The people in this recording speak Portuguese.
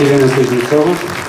Irena Kuznetsova.